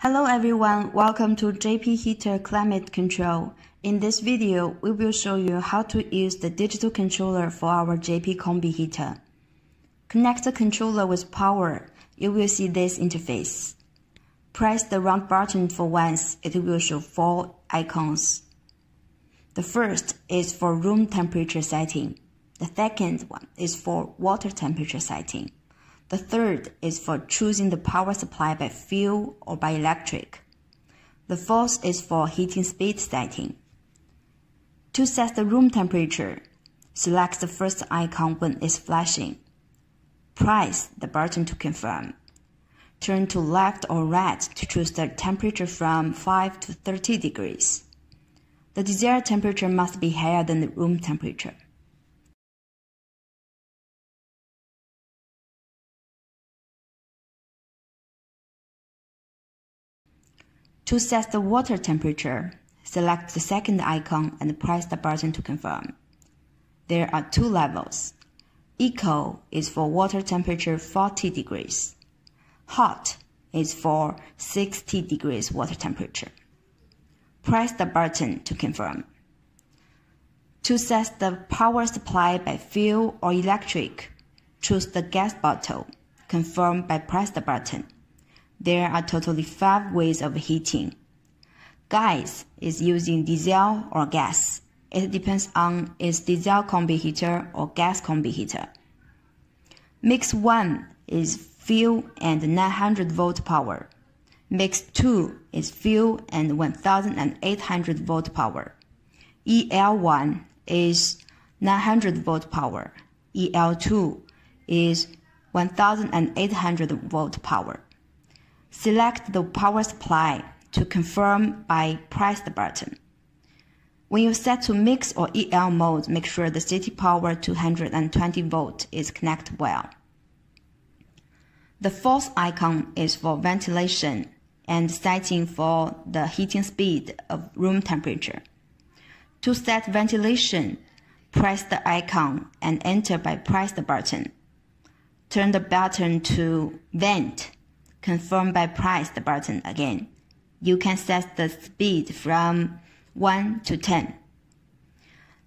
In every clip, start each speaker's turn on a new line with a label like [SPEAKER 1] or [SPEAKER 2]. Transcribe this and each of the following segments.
[SPEAKER 1] Hello everyone, welcome to JP Heater Climate Control. In this video, we will show you how to use the digital controller for our JP Combi heater. Connect the controller with power. You will see this interface. Press the round button for once, it will show four icons. The first is for room temperature setting. The second one is for water temperature setting. The third is for choosing the power supply by fuel or by electric. The fourth is for heating speed setting. To set the room temperature, select the first icon when it's flashing. Press the button to confirm. Turn to left or right to choose the temperature from 5 to 30 degrees. The desired temperature must be higher than the room temperature. To set the water temperature, select the second icon and press the button to confirm. There are two levels. Eco is for water temperature 40 degrees. Hot is for 60 degrees water temperature. Press the button to confirm. To set the power supply by fuel or electric, choose the gas bottle. Confirm by press the button. There are totally five ways of heating. Gas is using diesel or gas. It depends on is diesel combi heater or gas combi heater. Mix 1 is fuel and 900 volt power. Mix 2 is fuel and 1800 volt power. EL1 is 900 volt power. EL2 is 1800 volt power. Select the power supply to confirm by press the button. When you set to mix or EL mode, make sure the city power 220 volt is connected well. The fourth icon is for ventilation and setting for the heating speed of room temperature. To set ventilation, press the icon and enter by press the button. Turn the button to vent confirm by press the button again. You can set the speed from 1 to 10.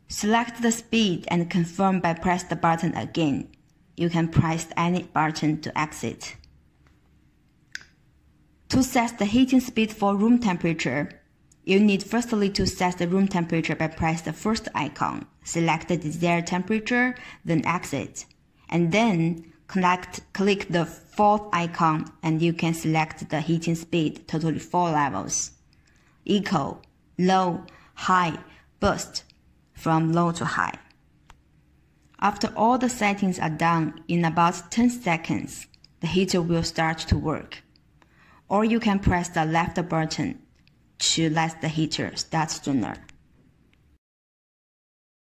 [SPEAKER 1] Select the speed and confirm by press the button again. You can press any button to exit. To set the heating speed for room temperature, you need firstly to set the room temperature by press the first icon, select the desired temperature, then exit, and then Click the fourth icon and you can select the heating speed, totally four levels. Eco, low, high, burst, from low to high. After all the settings are done in about 10 seconds, the heater will start to work. Or you can press the left button to let the heater start sooner.